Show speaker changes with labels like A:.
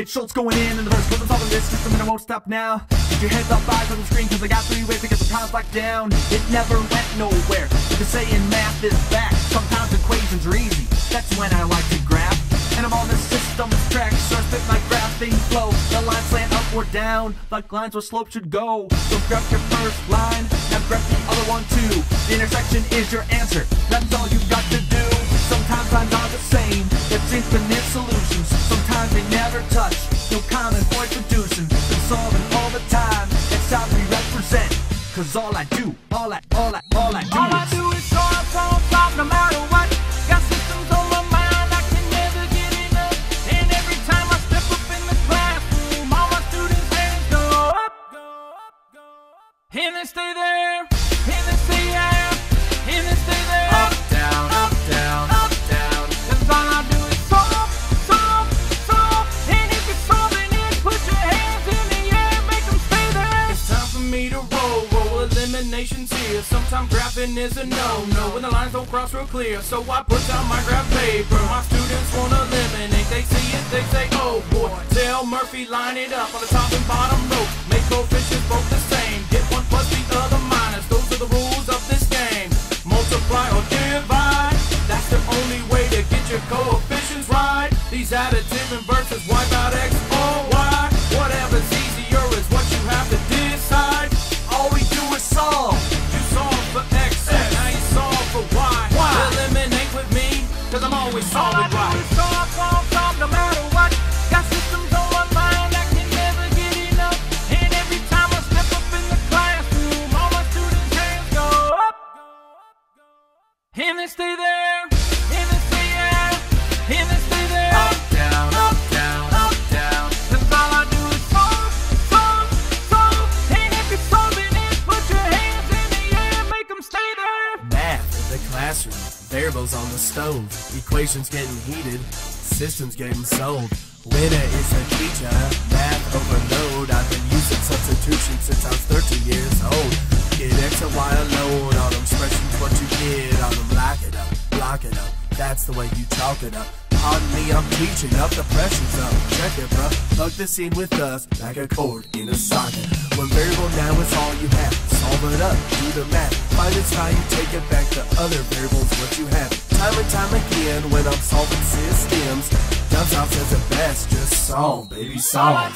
A: It's Schultz going in and the verse, cause I'm solving this system and I won't stop now. Keep your heads up, eyes on the screen, cause I got three ways to get the times locked down. It never went nowhere. The saying math is back. Sometimes equations are easy. That's when I like to graph. And I'm on the system's track, so my graphing flow. The lines slant up or down, like lines where slope should go. So graph your first line, now graph the other one too. The intersection is your answer, that's all you've got to do. Cause all I do, all I, all I, all I do
B: All I do is solve, solve, solve, no matter what. Got systems on my mind, I can never get enough. And every time I step up in the classroom, all my students' hands go up, go
A: up, go up.
B: And they stay there,
C: here. Sometimes graphing is a no-no when the lines don't cross real clear. So I put down my graph paper. My students wanna eliminate. They see it, they say, oh boy. Tell Murphy line it up on the top and bottom row. Make coefficients both the same. Get one plus the other minus. Those are the rules of this game. Multiply or divide. That's the only way to get your coefficients right. These additive inverses wipe out
B: And they stay there, they stay they stay there.
A: Up, down, up, down, up, down.
B: That's all I do is solve, solve. And if you're solving it, put your hands in the air, make 'em stay there.
D: Math in the classroom, variables on the stove, equations getting heated, systems getting sold. Winner is a teacher, That's the way you chalk it up. Pardon me, I'm teaching up, the pressure's up. Check it, bruh. Plug the scene with us like a cord in a socket. One variable now is all you have. Solve it up, do the math. Find it's how you take it back to other variables, what you have. Time and time again, when I'm solving systems, jumps out says it best. Just solve, baby, solve,